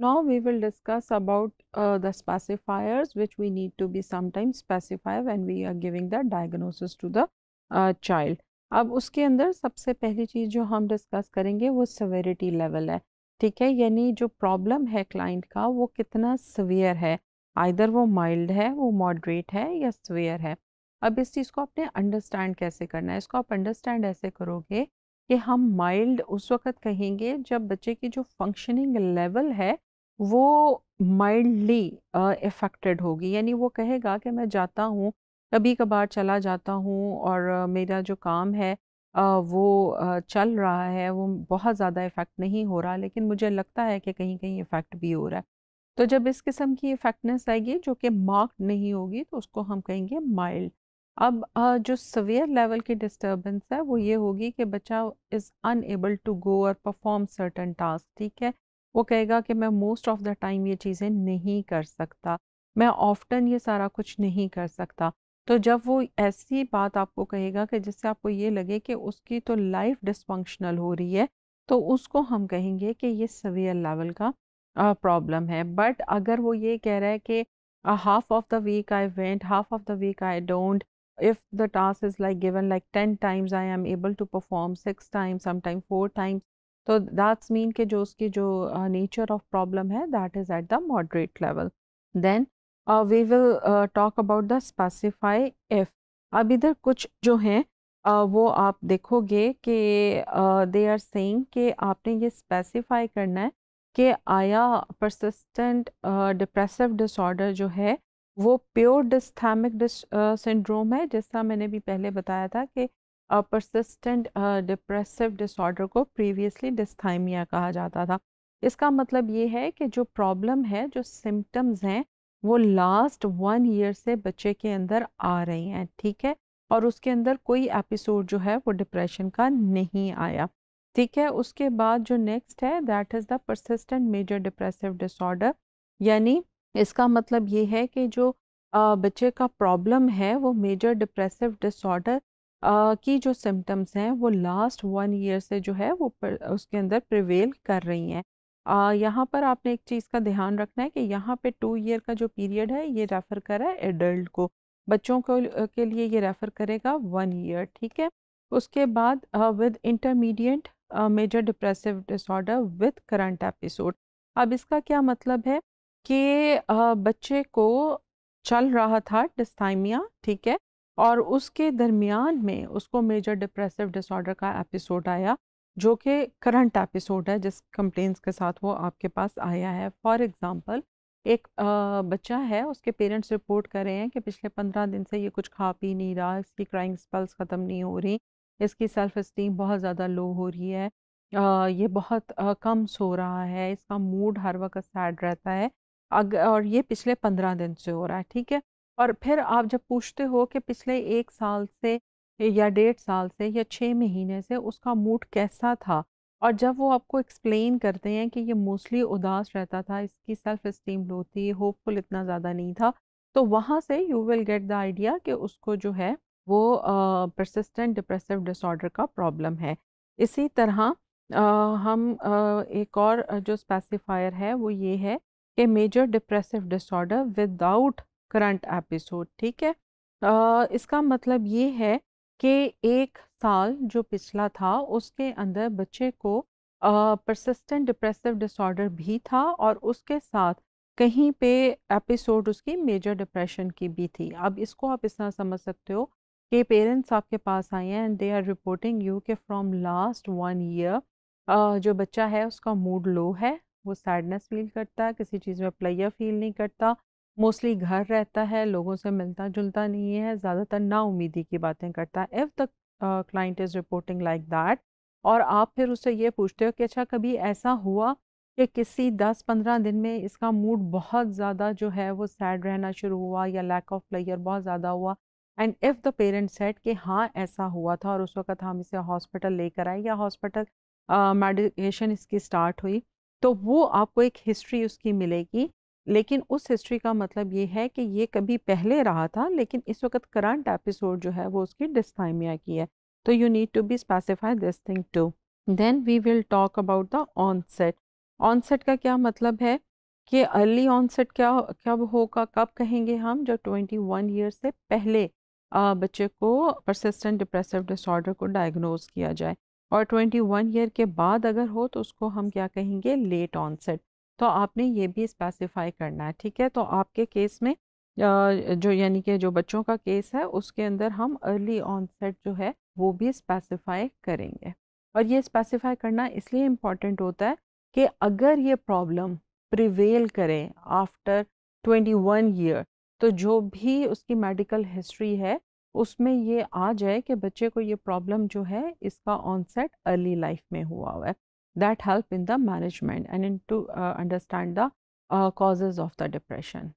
Now we will discuss about uh, the specifiers which we need to be sometimes specify when we are giving the diagnosis to the uh, child. अब उसके अंदर सबसे पहली चीज़ जो हम discuss करेंगे वो सवेरिटी लेवल है। ठीक है? यानी जो प्रॉब्लम है क्लाइंट का वो कितना सवियर है? आइदर वो माइल्ड है वो मॉडरेट है या सवियर है? अब इस चीज़ को आपने अंडरस्टैंड कैसे करना है? इसको आप अंडरस्टैंड ऐसे करोगे कि हम माइल्ड उस वक्त कहेंगे जब बच्चे की जो फंक्शनिंग लेवल है वो माइल्डली इफ़ेक्टेड होगी। यानी वो कहेगा कि मैं जाता हूँ कभी कभार चला जाता हूँ और मेरा जो काम है वो चल रहा है, वो बहुत ज़्यादा इफ़ेक्ट नहीं हो रहा, लेकिन मुझे लगता है कि कहीं कहीं इफ़ेक्ट भी हो रहा है। तो जब इस किस्म की इफ़ेक्टनेस आएगी, जो कि मार्क नहीं होगी तो उसको हम कहेंगे माइल्ड अब जो सवेयर लेवल की डिस्टर्बेंस है, वो ये होगी कि बच्चा इज़ अनएबल टू गो और परफॉर्म सर्टन टास्क ठीक है? वो कहेगा कि मैं मोस्ट ऑफ़ द टाइम ये चीज़ें नहीं कर सकता। मैं ऑफ्टन ये सारा कुछ नहीं कर सकता। तो जब वो ऐसी बात आपको कहेगा कि जिससे आपको ये लगे कि उसकी तो लाइफ डिसफंक्शनल हो रही है तो उसको हम कहेंगे कि ये सवियर लेवल का प्रॉब्लम है। बट अगर वो ये कह रहा है कि half of the week I went half of the week I don't the task is like given like 10 times I am able to perform 6 times, sometime 4 times so that's mean के जो उसकी जो nature of problem है at the moderate level. Then uh, we will uh, talk about the specify if. अब इधर कुछ जो हैं uh, वो आप देखोगे कि दे आर सेइंग कि आपने ये स्पेसिफाई करना है कि आया परसिस्टेंट डिप्रेसिव डिसऑर्डर जो है वो प्योर डिस्थैमिक सिंड्रोम है जैसा मैंने भी पहले बताया था कि परसिस्टेंट डिप्रेसिव डिसऑर्डर को प्रीवियसली डिस्थाइमिया कहा जाता था। इसका मतलब ये है कि जो प्रॉब्लम है, जो सिम्टम्स हैं, वो लास्ट वन ईयर से बच्चे के अंदर आ रही हैं, ठीक है? और उसके अंदर कोई एपिसोड जो है, वो डिप्रेशन का नहीं आया, ठीक है? उसके बाद जो नेक्स्ट है that is the persistent major depressive disorder यानी इसका मतलब ये है कि जो बच्चे का प्रॉब्लम है, वो मेजर डिप्रेसिव डिसऑर्डर की जो सिम्टम्स हैं वो लास्ट वन ईयर से जो है वो पर, उसके अंदर प्रिवेल कर रही हैं। यहाँ पर आपने एक चीज़ का ध्यान रखना है कि यहाँ पे टू ईयर का जो पीरियड है ये रेफ़र कर है एडल्ट को। बच्चों को के लिए ये रेफ़र करेगा वन ईयर ठीक है? उसके बाद with intermediate major depressive disorder with current episode अब इसका क्या मतलब है कि बच्चे को चल रहा था डिस्थाइमिया ठीक है? और उसके दरमियान में उसको मेजर डिप्रेसिव डिसऑर्डर का एपिसोड आया, जो कि करंट एपिसोड है, जिस कंप्लेंट्स के साथ वो आपके पास आया है। फॉर एग्ज़ाम्पल एक बच्चा है, उसके पेरेंट्स रिपोर्ट कर रहे हैं कि पिछले पंद्रह दिन से ये कुछ खा पी नहीं रहा, इसकी क्राइंग स्पेल्स ख़त्म नहीं हो रही, इसकी सेल्फ इस्टीम बहुत ज़्यादा लो हो रही है ये बहुत कम सो रहा है, इसका मूड हर वक्त सैड रहता है, अग, और ये पिछले पंद्रह दिन से हो रहा है, ठीक है? और फिर आप जब पूछते हो कि पिछले एक साल से या डेढ़ साल से या छः महीने से उसका मूड कैसा था? और जब वो आपको एक्सप्लेन करते हैं कि ये मोस्टली उदास रहता था इसकी सेल्फ इस्टीम लो थी होपफुल इतना ज़्यादा नहीं था तो वहाँ से you will get the idea कि उसको जो है वो परसिस्टेंट डिप्रेसिव डिसऑर्डर का प्रॉब्लम है। इसी तरह आ, हम आ, एक और जो स्पेसिफायर है वो ये है कि major depressive disorder without current episode ठीक है? आ, इसका मतलब ये है कि एक साल जो पिछला था उसके अंदर बच्चे को परसिस्टेंट डिप्रेसिव डिसऑर्डर भी था और उसके साथ कहीं पे एपिसोड उसकी मेजर डिप्रेशन की भी थी। अब इसको आप इस तरह समझ सकते हो कि पेरेंट्स आपके पास आए हैं and they are reporting you के फ्रॉम लास्ट वन ईयर जो बच्चा है उसका मूड लो है वो सैडनेस फील करता है किसी चीज़ में प्लेयर फील नहीं करता मोस्टली घर रहता है, लोगों से मिलता जुलता नहीं है, ज़्यादातर ना उम्मीदी की बातें करता है। If the client is reporting like that और आप फिर उससे ये पूछते हो कि अच्छा कभी ऐसा हुआ कि किसी 10-15 दिन में इसका मूड बहुत ज़्यादा जो है वो सैड रहना शुरू हुआ या लैक ऑफ़ प्लेयर बहुत ज़्यादा हुआ? And if the parents said कि हाँ ऐसा हुआ था और उस वक्त हम इसे हॉस्पिटल लेकर आए या हॉस्पिटल मेडिकेशन इसकी स्टार्ट हुई तो वो आपको एक हिस्ट्री उसकी मिलेगी लेकिन उस हिस्ट्री का मतलब ये है कि ये कभी पहले रहा था, लेकिन इस वक्त करंट एपिसोड जो है वो उसकी डिस्थाइमिया की है। तो you need to be specify this thing too then we will talk about the onset onset का क्या मतलब है कि अर्ली ऑनसेट क्या, कब होगा, कब कहेंगे हम जब 21 ईयर से पहले बच्चे को परसिस्टेंट डिप्रेसिव डिसऑर्डर को डायग्नोज किया जाए। और 21 ईयर के बाद अगर हो तो उसको हम क्या कहेंगे? लेट ऑनसेट तो आपने ये भी स्पेसिफाई करना है, ठीक है? तो आपके केस में जो यानी कि जो बच्चों का केस है, उसके अंदर हम अर्ली ऑनसेट जो है, वो भी स्पेसिफाई करेंगे। और ये स्पेसिफाई करना इसलिए इंपॉर्टेंट होता है कि अगर ये प्रॉब्लम प्रिवेल करें आफ्टर 21 ईयर तो जो भी उसकी मेडिकल हिस्ट्री है, उसमें ये आ जाए कि बच्चे को ये प्रॉब्लम जो है, इसका ऑनसेट अर्ली लाइफ में हुआ हुआ है। that help in the management and in to uh, understand the uh, causes of the depression.